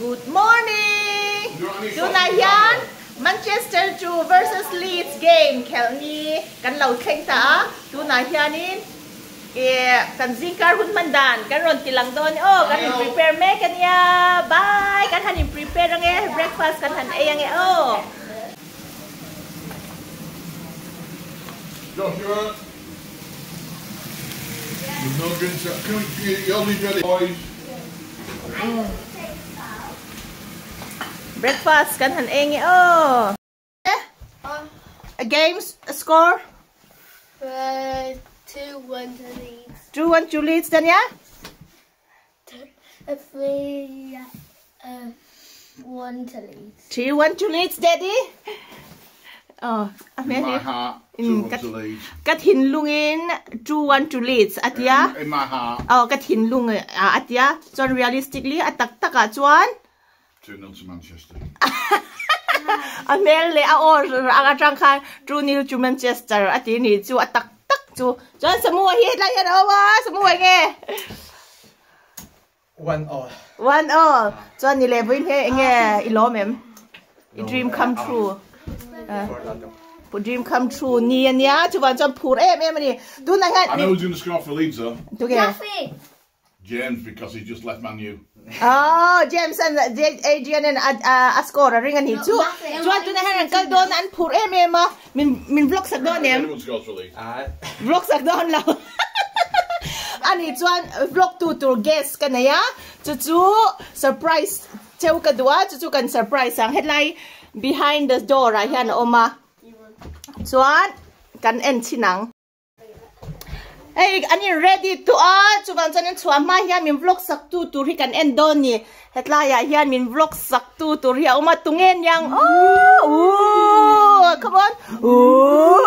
Good morning! Tunayan, Manchester 2 versus Leeds game. Kelni, kan lau keng ta. Tunayanin, eh, kan zingkar hun mandan. Kan ron tilang don. Oh, kan in prepare me kan ya. Bye. Kan han in prepare nge breakfast kan han ayang eh. Oh. Joshua. There's no drinks. Come on, you, you only ready, boys. Breakfast kan han eng oh. Um, a games a score? Uh, two one to leads. Two one to leads then yeah? Two, three uh, one to leads. Two one to leads, Daddy. Ờ, oh, mẹ đi. Ừ, two cắt, cắt hình luôn in two one to leads atia. Em mà ha. Ờ, cắt hình luôn à atia. Chọn realistically atak tak à chọn. 2 0 to Manchester. a mel le a or a ga khan 2 0 to Manchester I didn't chu a tak tak Just jan samua hi la yan o wa samua nge one all one all jan ni le buin here. nge i lo dream come true uh, dream come true ni an ya to one. jan pur em em ni du na I know who's going to score for Leeds though. Okay. James because he just left Man U. Oh, James and J- Adrian and uh, uh, Ascora ring an hitu. nothing. Juan tu na haran kal don an pur em em ah. min min vlog sak don em. Anyone scores for Leeds. Uh, Vlog sak don law. Ani chuan vlog tu tu guest kan ya. Chu chu surprise cheu ka dua chu chu kan surprise ang headline behind the door ah hian oma. Chuan kan en chinang. Hey, ani ready to ah chuan chan chuan ma hian min vlog sak tu tu ri kan en don ni. Hetla ya hian min vlog sak tu tu ri oma tungen yang. Oh, ooh, come on. Ooh.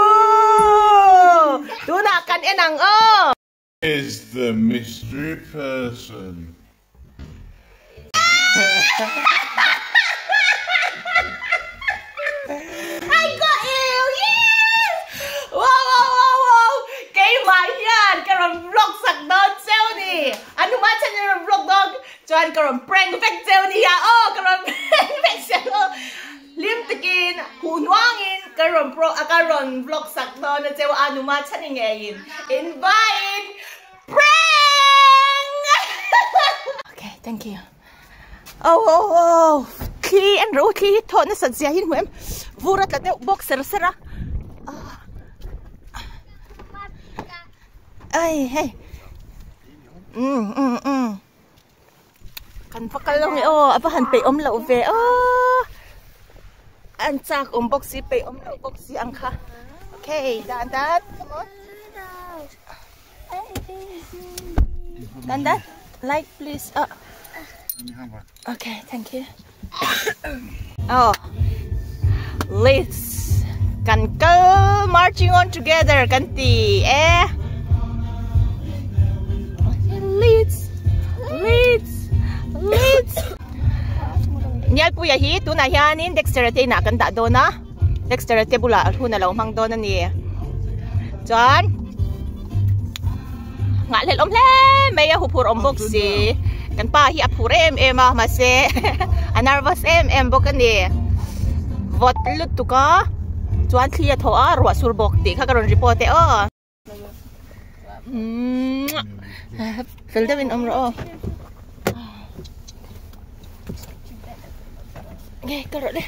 Tu na kan en ang oh. Is the mystery person. kan karon prank vexel niya oh karon prank vexel oh limtikin hunwangin karon pro akaron vlog sakto na cewa anu ma chaningayin invite prank okay thank you oh oh oh kli and ro kli to na sa ziahin mem vurat la boxer sera ay hey mm mm mm Kan pa kalong oh, apa han pe om lau ve. Oh. An sak om boxi pe om lau boxi ang kha. Okay, dan dan. Dan dan. Like please. Uh. Okay, thank you. oh, let's can go marching on together, kanti, eh? Let's, let's. Nyal po hi tu na yanin, dexterity na kanta do na. Dexterity bula, hu na lang mang do na ni. John. Nga lel om le, may hupur om boxi. Kan pa hi apur em em ah mase. Anarvas em em bokan ni. Vot lut tu ka. Chuan thlia tho a ro sur bok ti kha karon report e o. Mm. Fel devin om ro. Nghe karo le.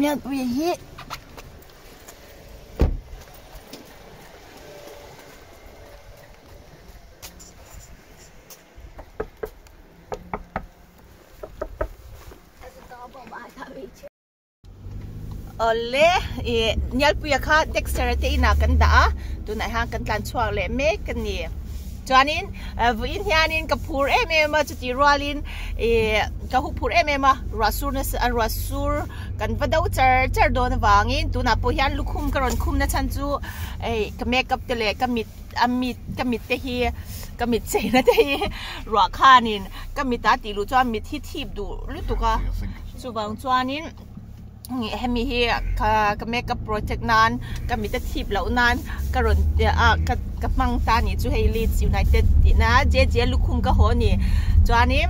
Nyat bu hết ole e nyal puya kha dexterity ina kan da tu na ha kan tlan chuak le me kan ni จวนนินเอ่อวินยนินกับพูรเอเมมาจุติรัวลินเอ่อกับฮุพูรเอเมมารัสูนสอรัสูรกันวัดาวเจอเจอโดนวางินตุนาปุยันลุคุมกรอนคุมนะชันจูเอ้กับเมกับเตเลกับมิดอามิดกับมิดเตฮีกับมิดเซนะเตฮีรัวขานินกับมิดตาติลูจวนมิดที่ทีบดูลุตุกะจูบังจวนิน เมกับโปรเจกต์นั้นกะมีแต่ทีบเหล่านั้นกรอนอะกะกะมังตานี่จูให้ลีดส์ยูไนเต็ดนะเจเจลูกคุมกะโหนี่จวานี้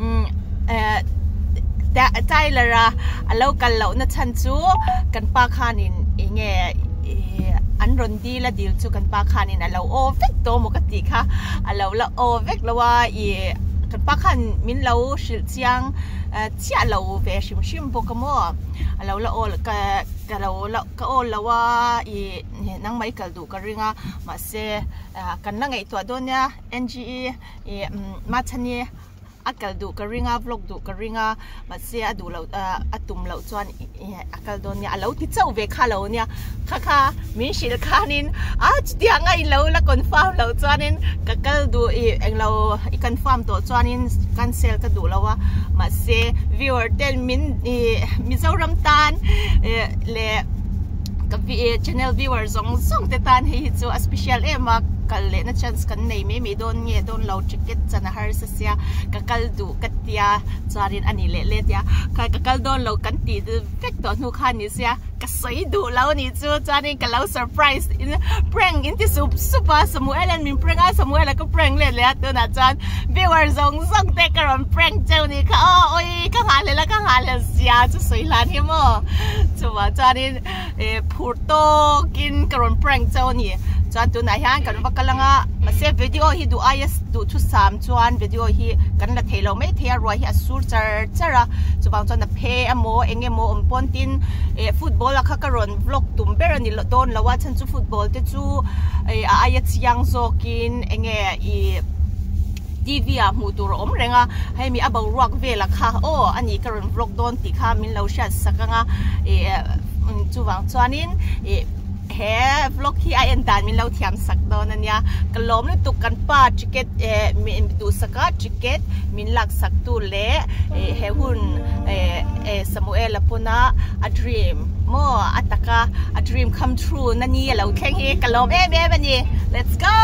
อืมเอ่อแต่ใจละระเรากันเหล่านั้นฉันจูกันปาคานินเองอันรนดีละดีลจูกันปาคานินเราโอเวกโตมกติค่ะเราละโอเวกละว่าอี thật bác hẳn mình lâu shil chiang chia lo ve shim shim bo kamo lâu lâu ol cái ka lâu la ka ol la wa i nang mai kal du ka ringa mà sẽ cái năng ấy tuổi đó nha nge mà chân nha akal du ka ringa vlog du ka ringa ma se adu à à, à lo atum lo chuan akal don ya lo ti chau ve kha lo nia kha kha min shil khanin a ti angai lo la confirm lo chuanin ka kal du i eng lo i confirm to chuanin cancel ka du lo wa ma se viewer tel min mizoram tan. Le ka channel viewer zong zong te tan hi chu a special ema kal le na chance kan nei me mi don nge don lo ticket chana har sa sia ka kal du ka tia charin ani le le tia ka ka kal don lo kan ti de vek to nu khan ni sia ka sai du lo ni chu charin ka lo surprise in prank in ti sup super samuel and min prank a samuel ka prank le le to na chan viewer zong zong te ka ron prank chau ni ka o oi ka ha le la ka ha le sia chu sai lan hi mo chu wa charin e phur to kin ka ron prank chau ni จวนตัวไหนฮันกันว่ากันละงะมาเซฟวิดีโอฮีดูไอเอสดูทุสามจวนวิดีโอฮีกันละเทโลไม่เทียรวยฮีสูรจาจาระจูบางจวนนะเพอโมเองเอโมอมปอนตินเอฟุตบอลละค่ะกระรอนบล็อกตุ่มเบรนิลโดนละว่าฉันจูฟุตบอลเตจู่อไอเอสยังโซกินเองเงอีทีวีอะมูตัวอมเรงอะให้มีอับบรวกเวล่ะค่ะโอ้อันนี้กระรอนบล็อกโดนติค่ะมินเลวเชสสักงะเอจูบางจวนินเอ แค่ฟล็อกที่ไอเอ็นดานมินเราเทียมสักดอนันยากล้มเลยตุกันป้าจิกเก็ตเอมินดูสกัดจิกเก็ตมินหลักสักตูเละเฮฮุนเอเอสมุเอลปุนะอดรีมมออัตกาอดรีมคัมทรูนั่นนี่เราแข่งเฮกล้มเอ๊ะเอ๊ะแบนี่ let's go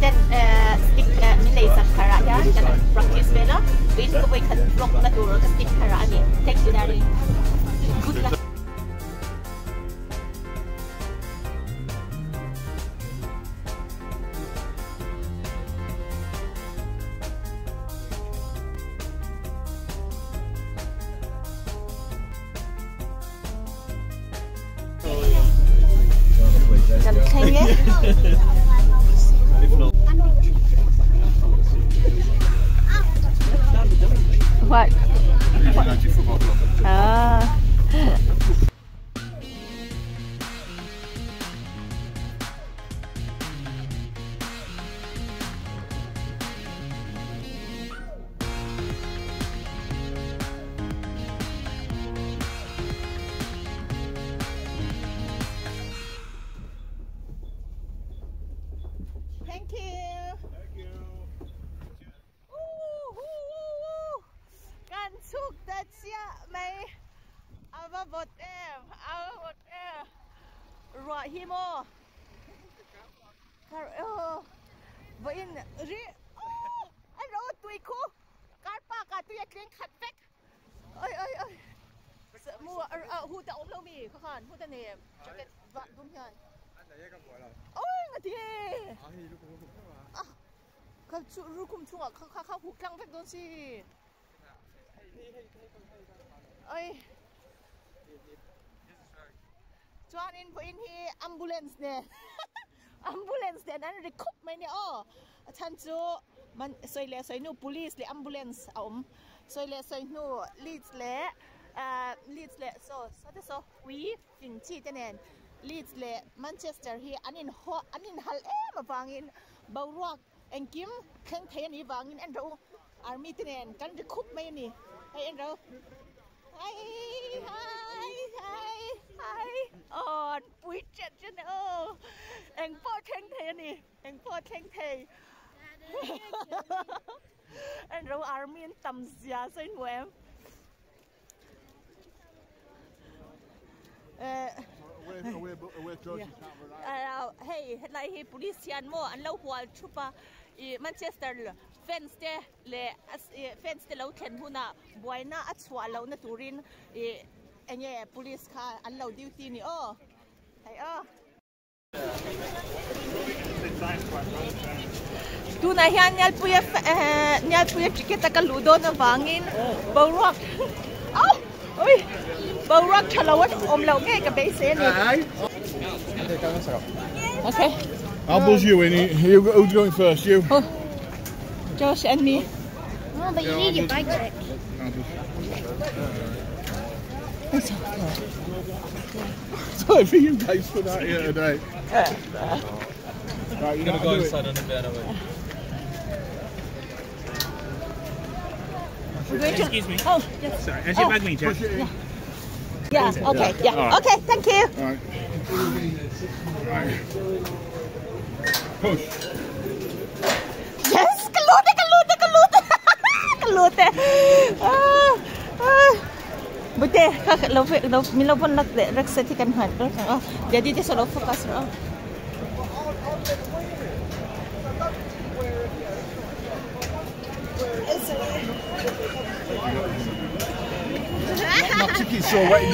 den eh, stick, eh, min laserskärra, ja, den rockig spela. Vi ska vi kan the dörren och stickskärra, ja, tänk. 깡패도 지. 어 이. Joan in for in here ambulance there. ambulance there nan recoup mai ne oh chan chu man soi le soi nu police le ambulance om soi le soi nu leads le uh leads le so so the so we fin chi tenen leads le manchester hi anin ho anin hal em awangin bawruak engkim kheng thei ni wangin en ro army tenen kan de khup mai ni? Ai en ro hai hai hai hai. On pui chet chen o en po kheng the ni en po kheng the en ro army en tam zia so in em. Uh, hey lai hi police yan mo an lo hual chupa i Manchester fence te le fence te lo thlen huna boina a chua lo na turin i enye police kha an lo duty ni o hey o tu na hian nyal puya nyal puya ticket ka ludo na wangin bawrak au oi bawrak thalawat om lo nge ka be se ni okay I'll buzz you in. Who's going first? You. Oh, Josh and me. Oh, but you need your bike check. Sorry for you guys for that here today. Right, you're gonna gonna go inside on the bed of. We're. Excuse me. Oh, yes. Sorry, has your bag me, checked? Push it in. Yeah. Okay. Yeah. Alright. Okay. Thank you. Right. Right. push. Yes, kelute, kelute, kelute. kelute. Ah, ah. Bute, kak, love, love, milo pun nak rek seti kan hard. Ah, jadi dia solo fokus. Ah. So wait,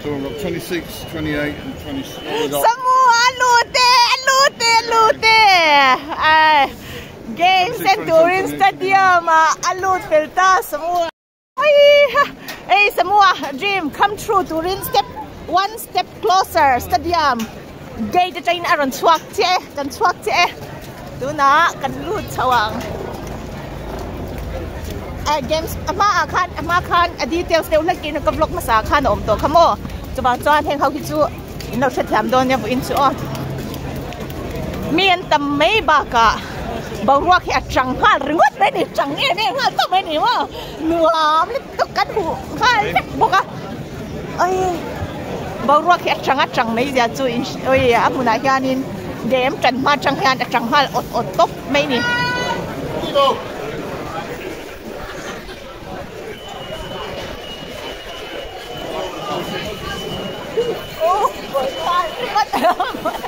so we've got 26, 28, and 26. Samoa, Lord! salute al Game Centurion Stadium alut pelta semua. Hey semua dream come true Turin step one step closer stadium. Gay the train aron swak che kan swak che. Tu na kan lut sawang. Uh, games ama akan ama akan details đều là kia nó có vlog mà sao akan ôm tổ khamo. Chúng bạn cho anh thấy how kỹ chú. Nó sẽ làm đôi nhau với in chú on. Mien tam mai ba ka. Ba ruak ya chẳng hal ringot mai ni chang ni ni hal to mai ni wa. Nuam ni to kan hu hal pek boka. Ai. Ba ruak ya chang a chang mai ya chu in oi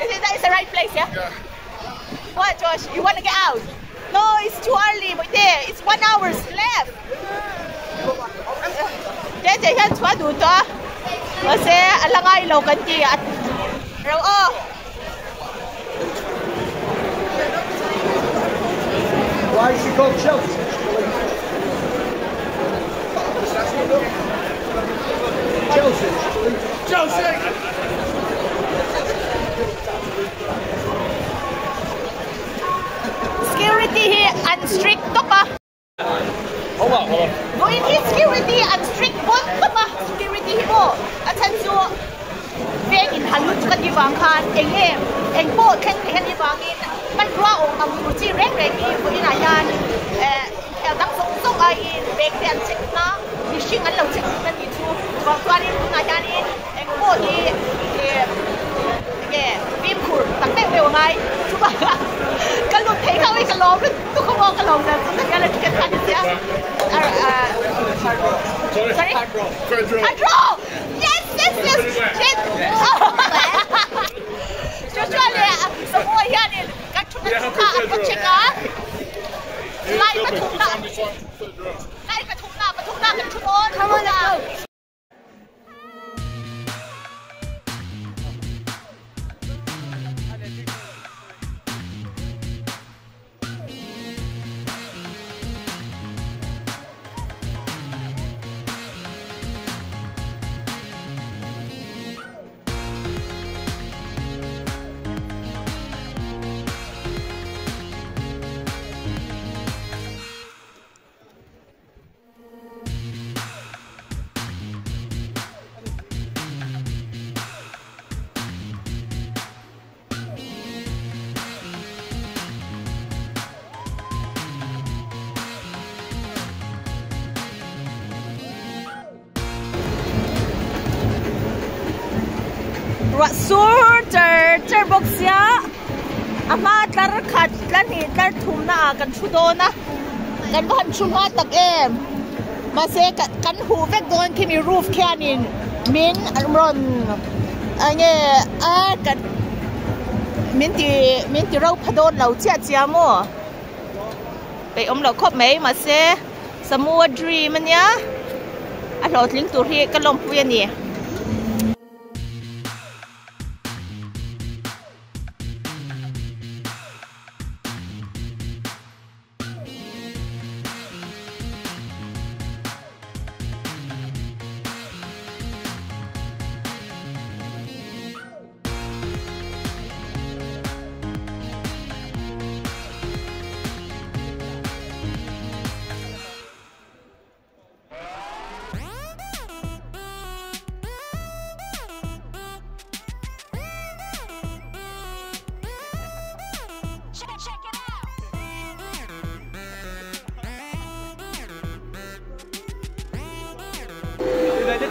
Is it that is the right place, yeah? Yeah. What, Josh? You want to get out? No, it's too early. But there, it's one hour left. Để để hiện xóa đủ cho. Mà sẽ là ngay lâu cần gì ạ? Rồi ô. Why is she called Chelsea? Chelsea. Chelsea. security and strict to pa. Hold on, hold on. No, it's security and strict bond to pa. Security po. At saan so, then in halut ka dibang ka, ang em, ang po, ken ken bang in, man kwa o ng muci reng reng i, po ina yan, eh, el dang sok sok ay in, bag ten check na, mishing ang law check na dito, kwa kwa rin po na yan in, ang po i, eh, eh. along and took a walk along there. So the to get back yeah? Uh, sorry? Sorry? Yes, yes, yes. yes. Oh. Joshua, yeah. So, oh, yeah, got to the kan ban chu ma tak em ma se kan hu vek don ki mi roof kyanin min ron ane a kan min ti min ti rau phadon lau chia chia mo pe om lo khop mai ma se samua dream nya a lot ling tu ri ka lom pu ya ni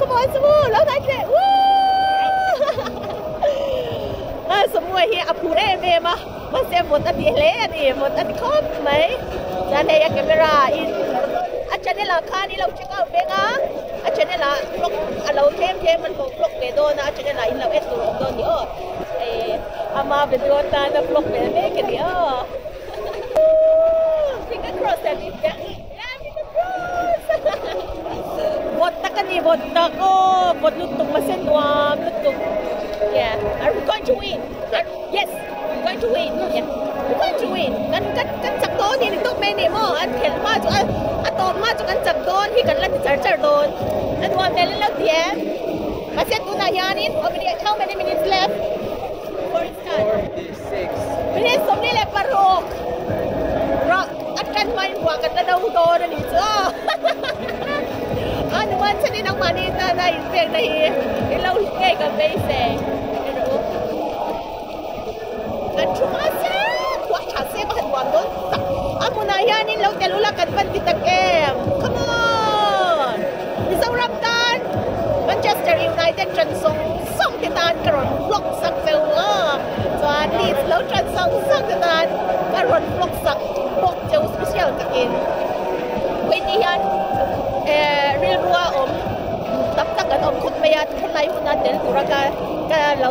come on Samu, look nai te woo! À sớm mùa hi à phụ em em à mà xem một anh đi lẽ đi một anh khóc mấy. Dạ, Ra đây cái camera in. À, anh chân là khá đi lâu check out bên á. À, anh chân là vlog à lâu thêm thêm mình vlog vlog về đó na anh chân là in lâu hết rồi đó nữa eh ama video ta na vlog về mấy cái nữa cross บดตะกันนี่บดตะก็บดลุกตุกมาเส้นวามลุกตุก Yeah, are we going to win? Uh, yes, we're going to win. Yeah, we're going to win. Kan kan kan chak don ni tok me ni mo an khel ma chu an atom ma chu kan chak don hi kan la char char don. An wa me la tie. Ma set tu na yanin. How many how many minutes left? For its time. 46. Minutes som ni le parok. Rock at kan mai wa kan na daw do na ni chu. Ano man sa din ng money na na-infect na ilaw hingay ka base eh. Pero, katuma sa kuwacha sa bakit wandon? Amo na yan ilaw telula kadban titakem. Come on! Isaw ramdan! Manchester United transong song titan karon vlog sak felwa. So at least low transong song titan karon vlog sak vlog jauh spesial kakin. Wait niyan, eh, real ruang องคนไม่ยากคนไหนคนนั้นเดินตุรกาก็เรา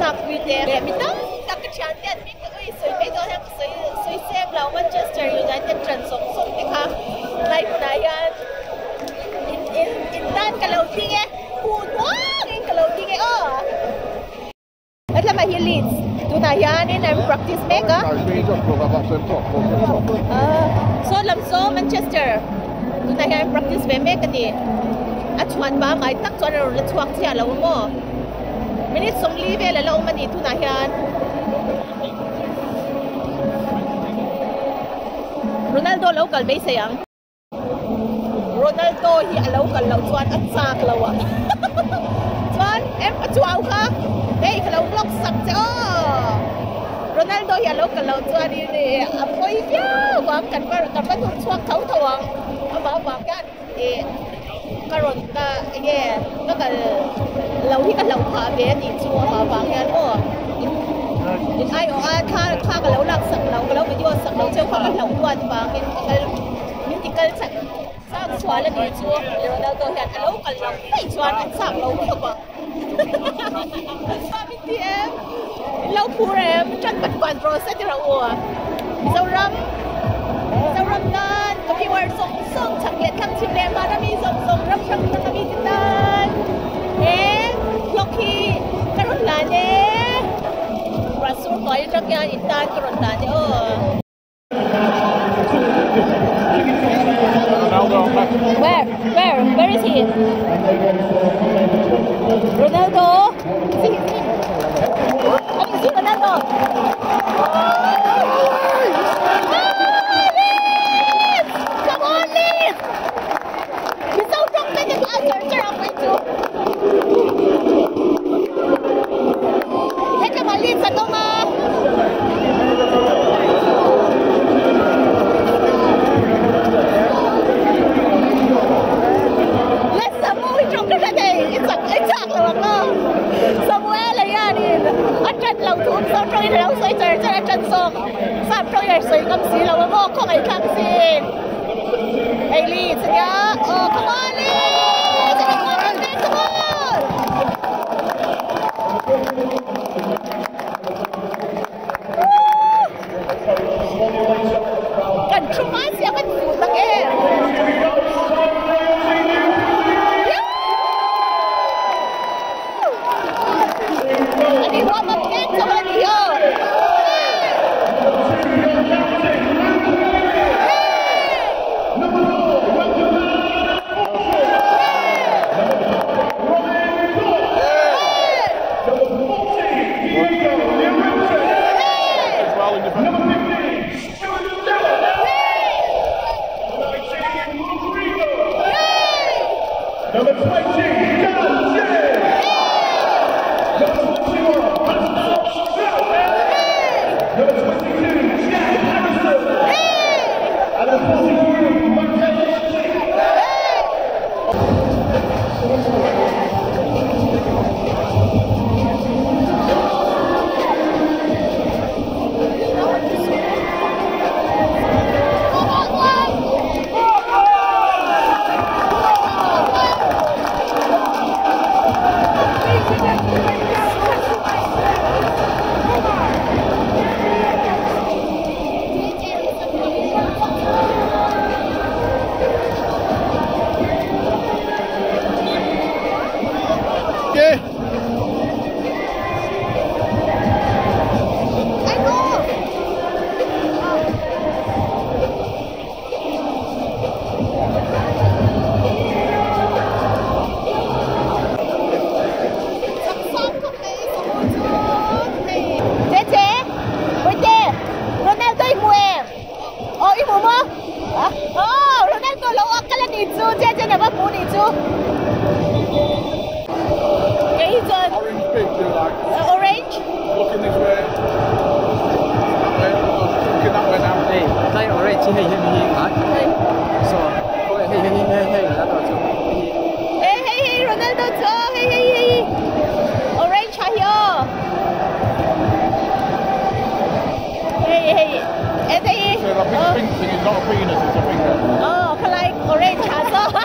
จากวิเดียมีตั้งตักชันเดียม่ก็อุ้สวยไม่ต้องแฮมสวยสวยเซมเราแมนเชสเตอร์ยู่ในเต็นท์จันทร์สมสมนะคะไลฟ์ไหนอะอินอินอินด้านกันเราที่ไงพูดว่าอินกันเราที่ไงเออแล้วทำไมเฮลิสตัวไหนอะนี่นาย practice make อะโซลัมโซแมนเชสเตอร์ตัวไหนอะ practice เวมเมกันดี At chuan ba ngai tak chuan ro le chuak chia lo mo. Minute song li ve la lo mani tu na hian Ronaldo lo kal be sayang. Ronaldo hi a lo kal lo chuan a chak lo wa chuan em a chuau kha Hey, ka lo block sak che Ronaldo hi a lo kal lo chuan ni ni a apa itu wa kan ber kan ber suak thau tawang ba ba kan eh karon ka ege ka kal lau hi ka lau pha ve ni chu ha wa hian o in ai o a tha tha ka lau lak sak lau ka lau video sak lau cheu kha ka lau wan wa hian kal ni ti kal chak sang chwa la ni chu le na to hian ka lau kal lau nei chwa na sang lau ko ba ba mi ti em lau pu rem chak pat kwan ro sa ti ra o zo ram rasul Where? Where? Where is he? Ronaldo!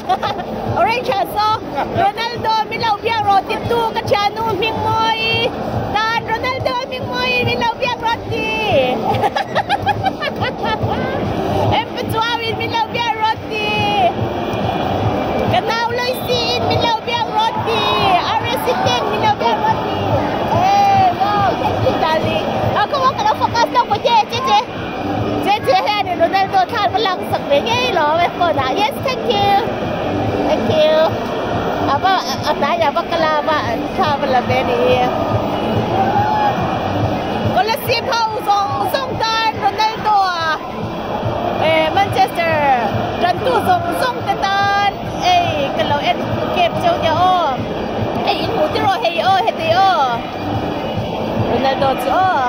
orange so ronaldo mi lo bia ro ti tu ka chanu mi moi dan ronaldo mi moi mi lo bia ro ti em pe tua mi mi lo bia ro ti kana lo sin mi lo bia ro ti are sitting mi lo bia ro ti eh no thank you à, focus ka ko je je je je je ha ni ronaldo thar balang sak ve ngai lo ve ko da yes, thank you. Thank you. Apa apa ya apa kalau apa kalau lebih ni. Kalau siapa usung usung tan Ronaldo ah. Eh Manchester. Tentu usung usung tan. Eh kalau en kep jauh jauh. Eh ini mesti roh hei oh hei oh. Oh.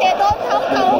Itu 走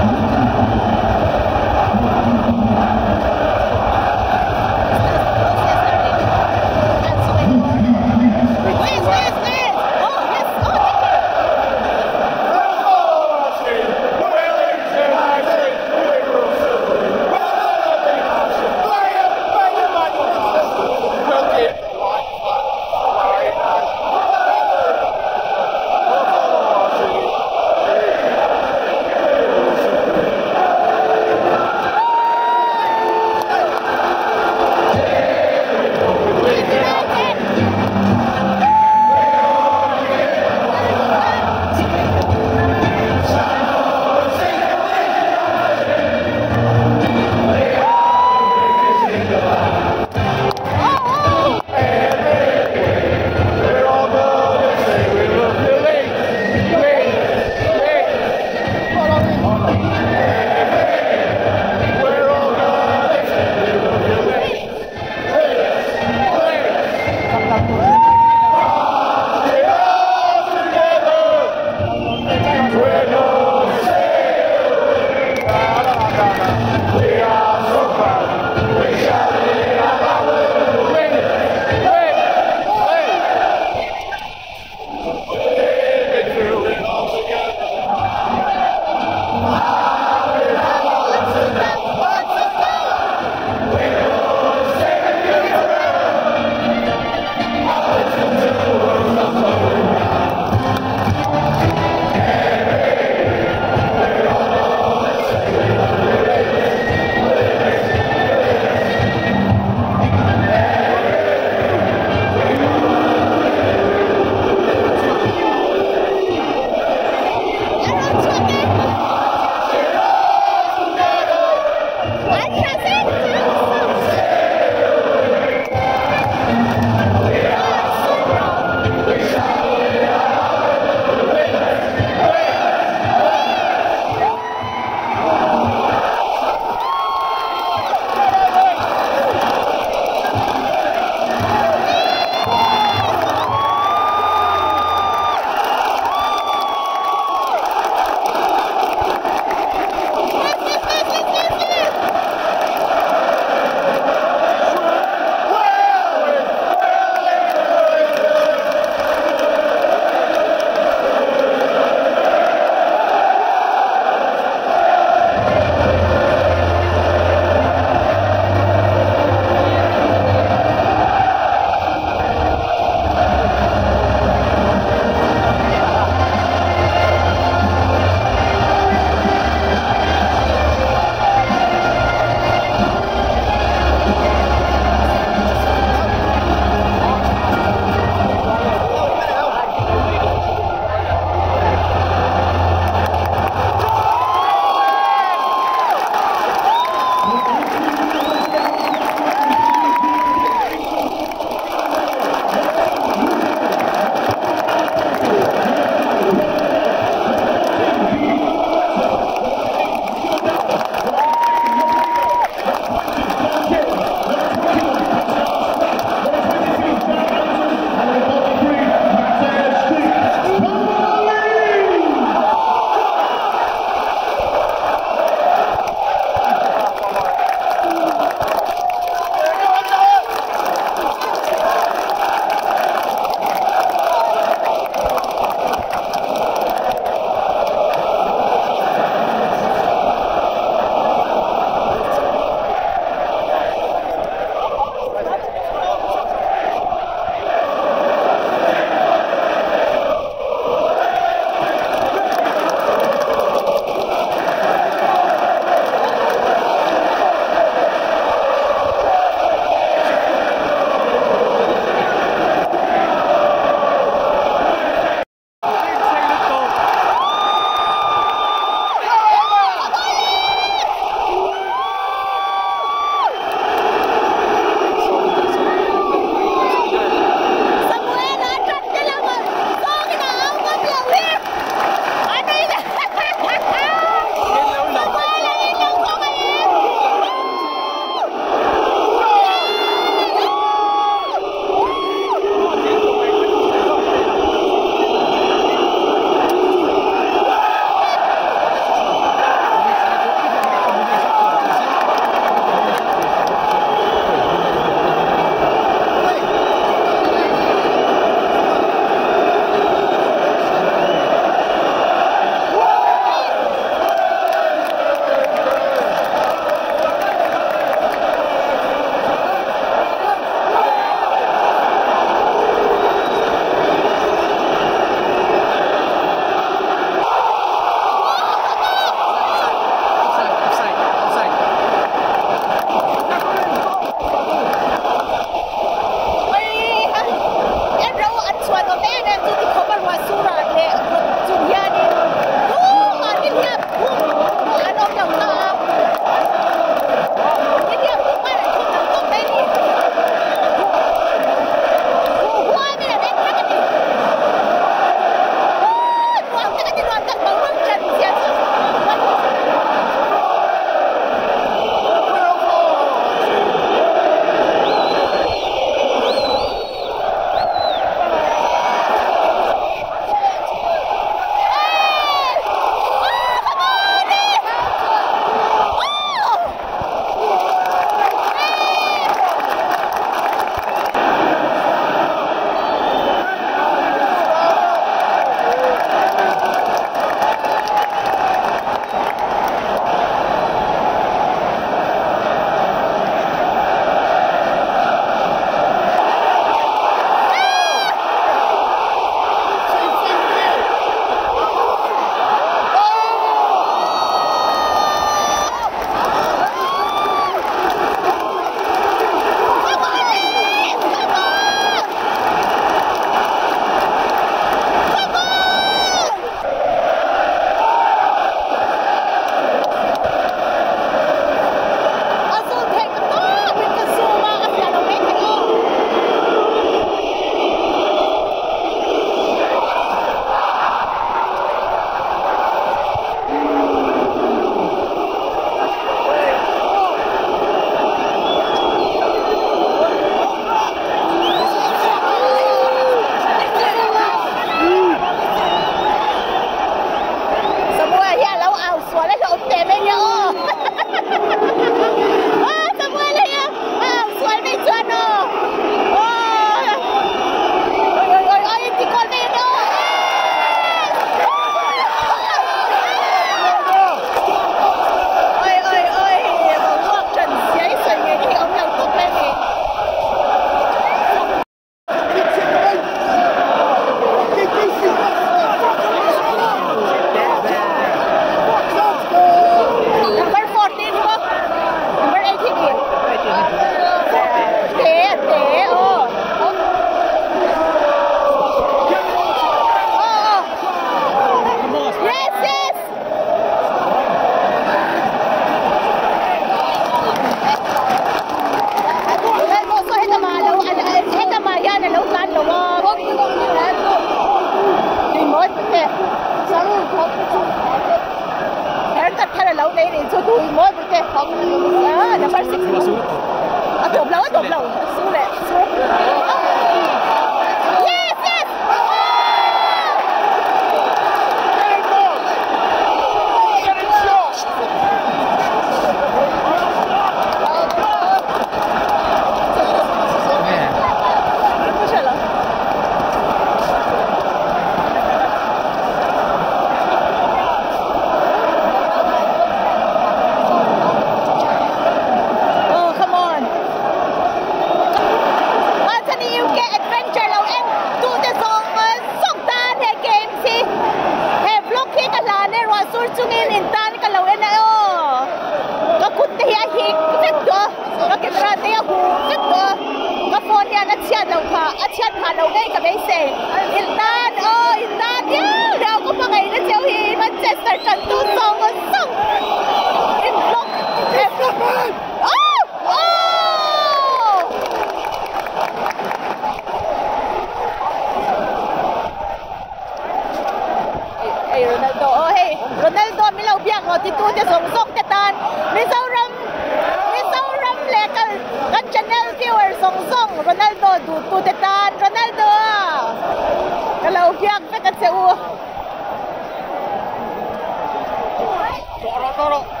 Toro.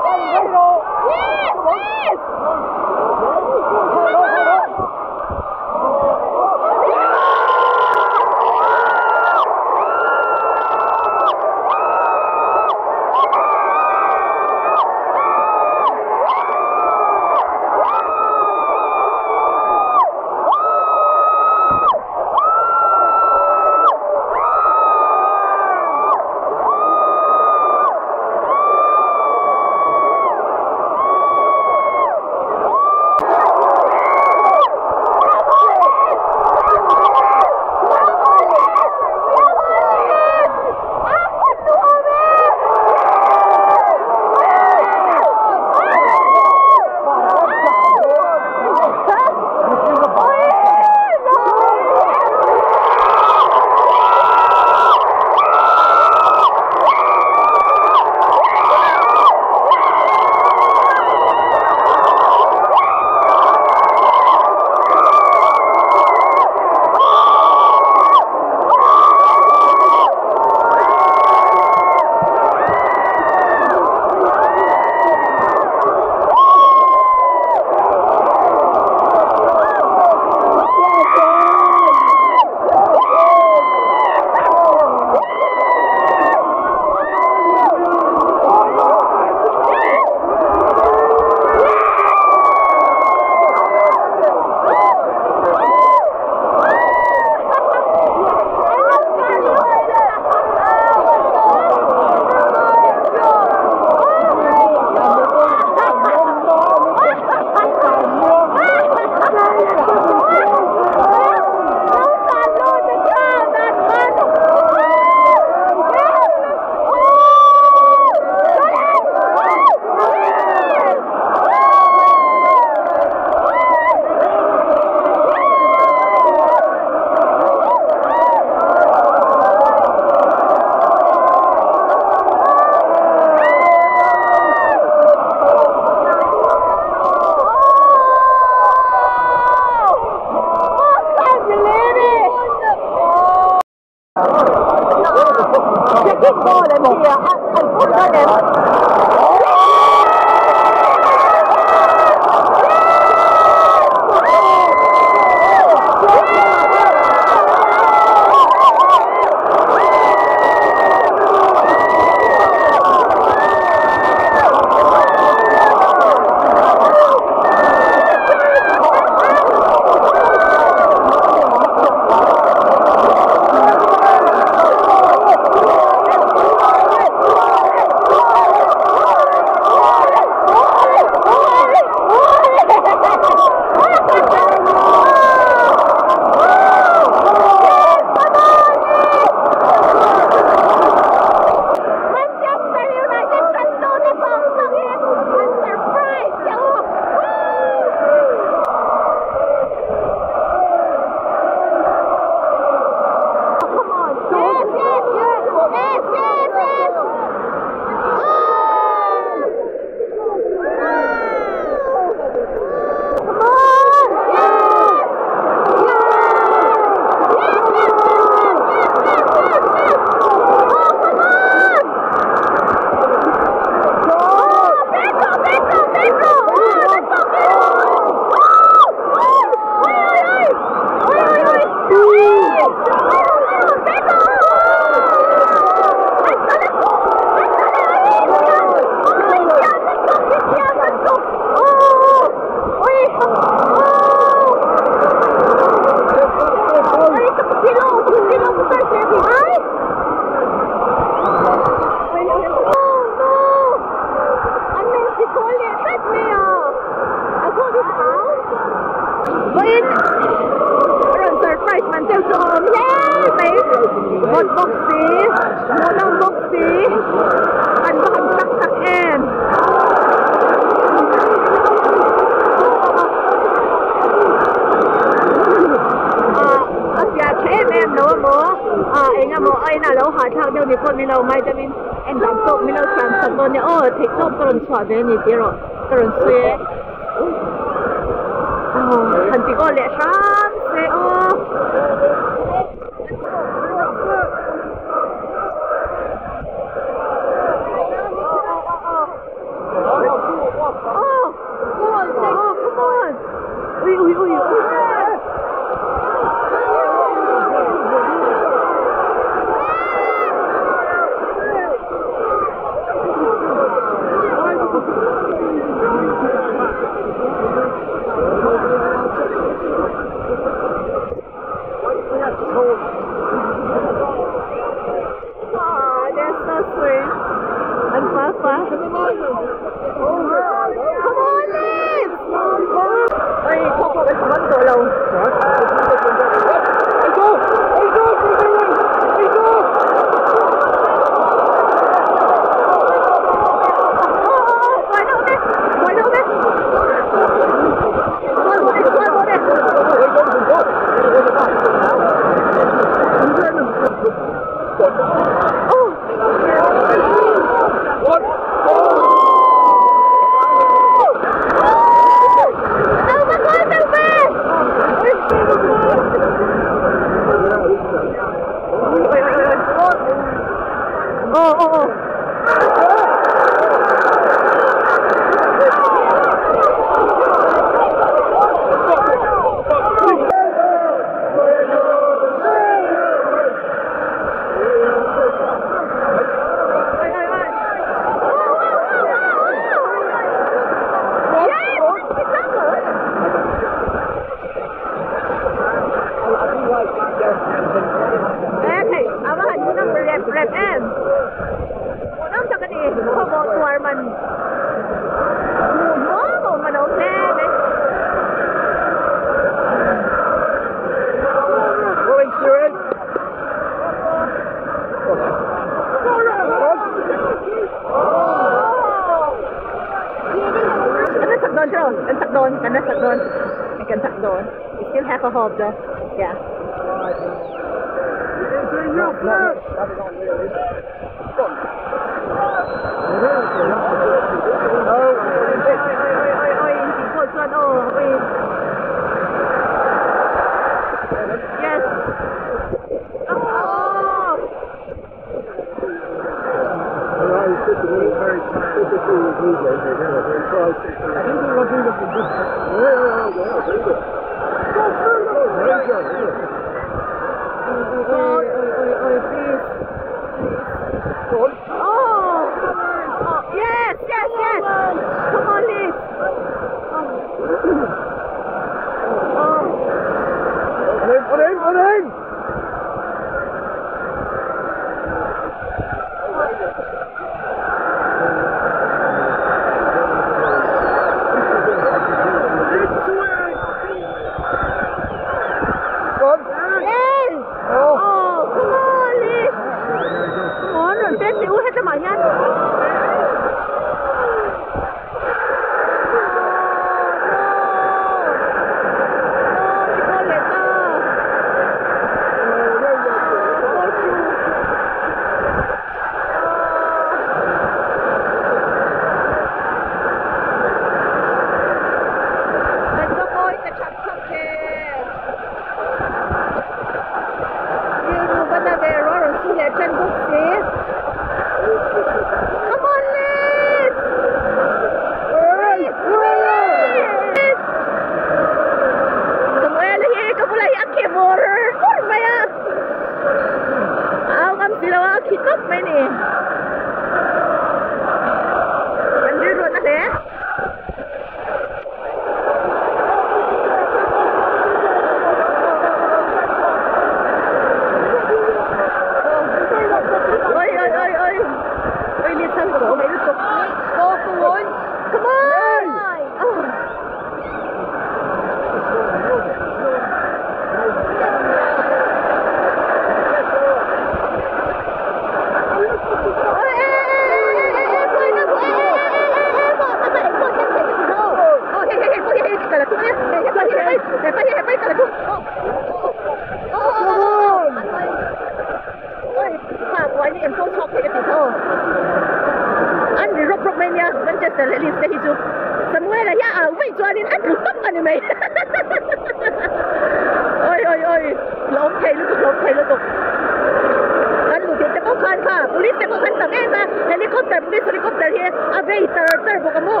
he a ve tar tar bo kamo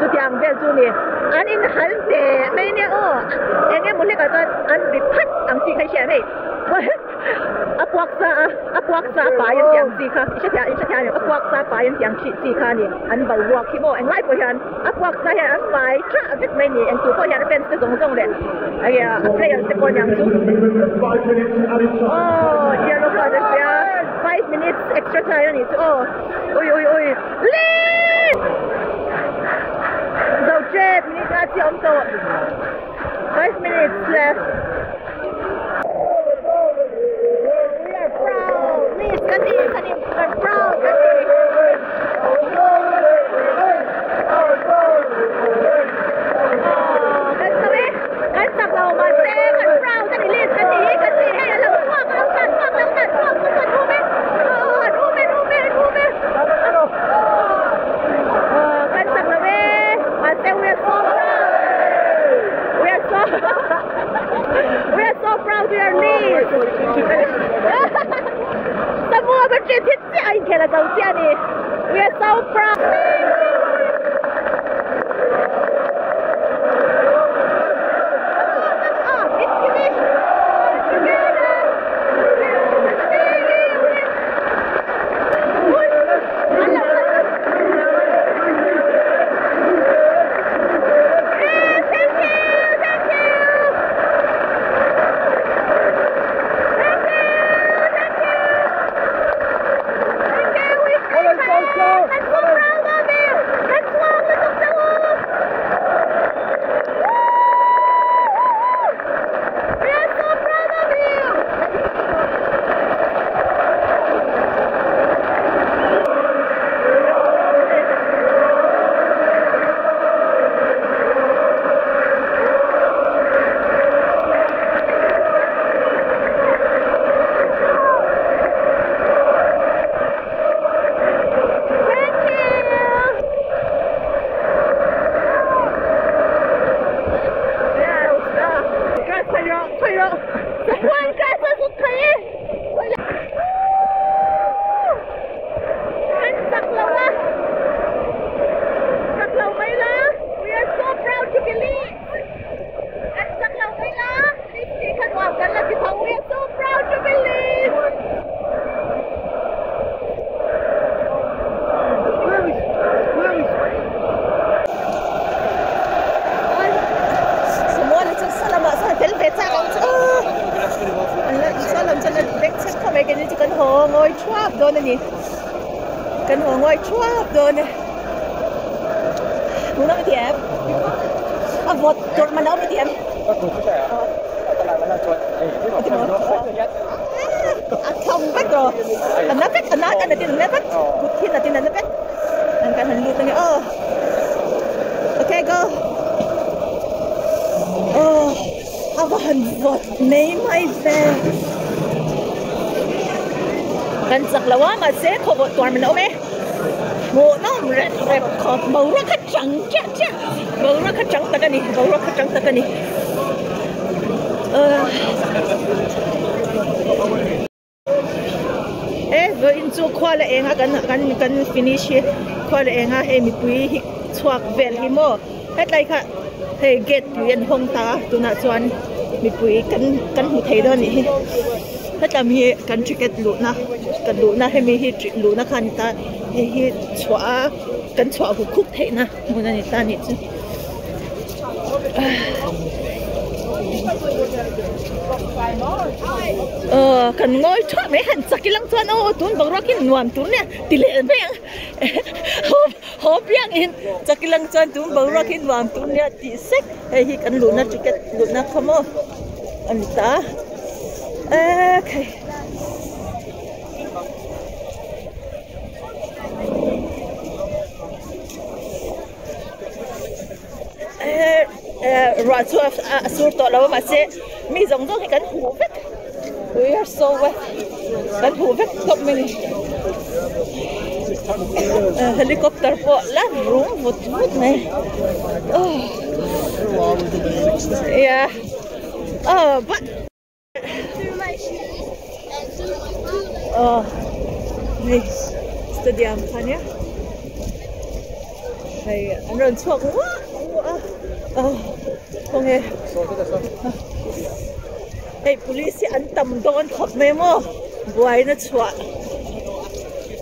chu ti ang ve chu ni an in hal te mai ne o e ne mole ka ta an ri phat ang chi khai sha nei a kwak sa a kwak sa pa yan yang chi kha i cha i cha ne a kwak sa pa yan yang chi chi kha ni an bal wa ki bo ang lai po yan a kwak sa yan an pai cha vet mai ni an tu po yan pen te zong zong le a ya a khai an te po yang chu oh yellow card ya five minutes extra tayo nito. Oh. Uy, uy, uy. Lit! Zawjet, minigati ang to. Five minutes left. We are proud. Please, continue, continue. knees. We are so proud. Finish hi khoa là em ha he mi pui hi chuak vel hi mo. Hết lai kha he get pui an hong ta tu na chuan mi pui kan kan hu thei do hi hết làm hi kan ticket lu na. Kan lu na he mi hi tri lu na khan ta. He hi chua kan chua hu khuk thei na. Mu na ni ta ni chu ờ cần ngồi thoát mấy hành sắc cái lăng chuan ô tuấn bằng rock cái nuam tuấn nè. Tỷ lệ bèn piang in. Chakilang chan tum bo ra kin wam tum ne ti sek. He hi kan luna ticket luna khomo anta okay rồi xua xua tội là bà sẽ mi giống giống cái cánh hủ vết we are so wet. Cánh hủ vết cộng mình Eh, helikopter på landrum mot mig. Ja. Eh. Oh. Yeah. Oh, but... Oh, nice. Study on Tanya. Hey, I'm not wah. What? Oh, okay. Hey, police, antam don't hop me more. Na chua. Buhay na chua.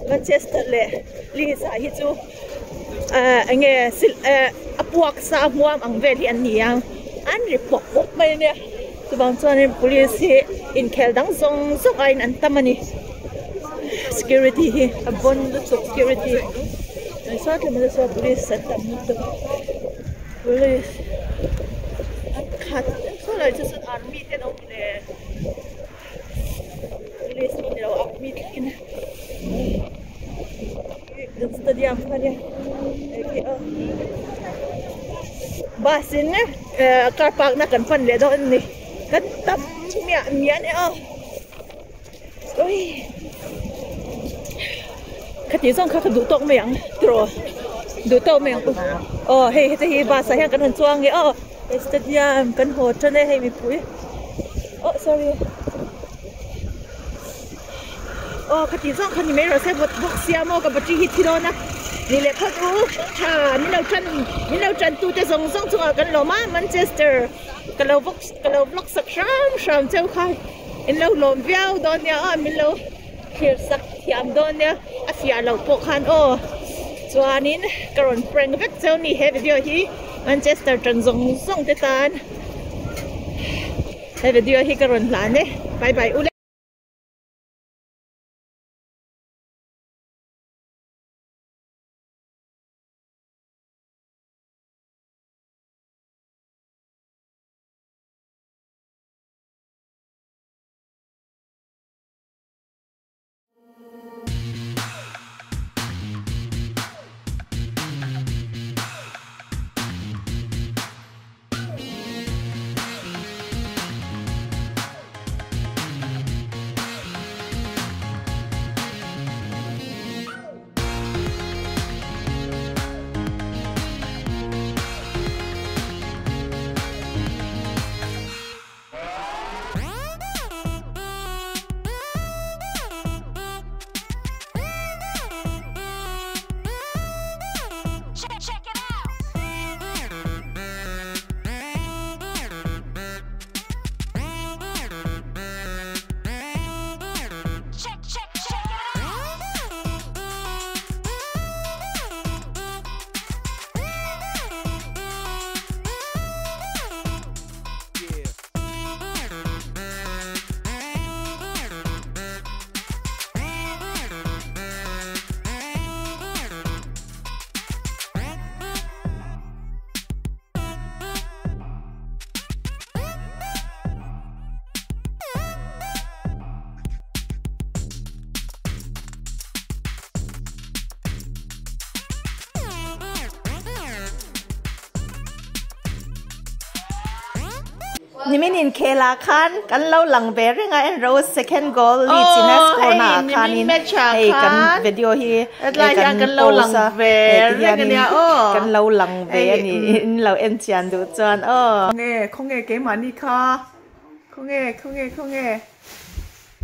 Manchester le, Lisa, hi chu à anh sil à ờ, apuak sa muam ang vel hi an ni ang. An ri pok pok mai ne tu bang chuan in police hi, in khel dang zong zong ain an tamani security hi, a bon lu security. Ai sa le mele sa police sa tam ni tu police an khat, so lai chu sun army te no le. Police ni lo army kin Dun stadium eh, eh, eh. Basin ne, Uh, car park na kan fan le do ni. Kan tam miya miya ni oh. Uy. Kati song ka du tok me tro. Du tok me. Oh, hey, hey, hey, basa hian kan han chuang ni oh. Stadium kan ho chane hey mi pui. Oh, sorry oh khati zong khani me ro se bot bok sia mo ka bati hi thiro na ni le khat u tha ni lo chan ni lo chan tu te zong zong chu kan lo ma manchester. Ka lo vok ka lo vlog sak sham sham chau khai. In lo lom viao don ya a min lo khir sak thiam don ya a fia lo po khan o chuanin karon prank vek chau ni he video hi manchester chan zong zong te tan he video hi karon la ne bye bye ule ni min in khela khan lâu lo về, ve ngay anh rose second goal li china score na khan in ei kan video hi la ya kan lâu lang về, ringa ya o kan lo lang ve ni in lo en chan du chan o nge không nghe cái mà ni kha không nghe không nghe không nghe.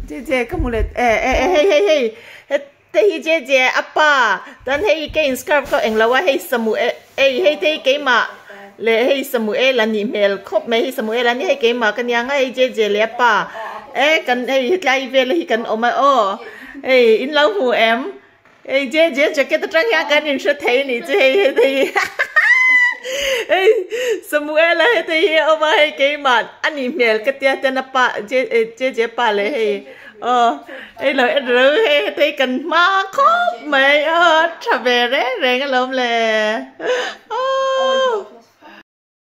Chị chị có một lệ ê ê ê hey hey hey. Thế hi chị chị apa dan hey cái scarf có anh lo wa hey samu ê ê hey thế cái mà le hei Samuel la ni mel, khop me hei Samuel la ni hei ke ma kan yang hei je je le pa. E kan hei lai ve le hi kan o ma o. Ei in lau hu em. Ei je je jacket trang ya kan in sha thei ni je hei hei ei Samuel là hei te hi o ma hei ke ma. Ani mel, ka tia ta na pa, je e, je je pa le hei ờ ấy lời rứ hay thấy cần ma. Khóc mày ơ trở về đấy rồi cái lông lè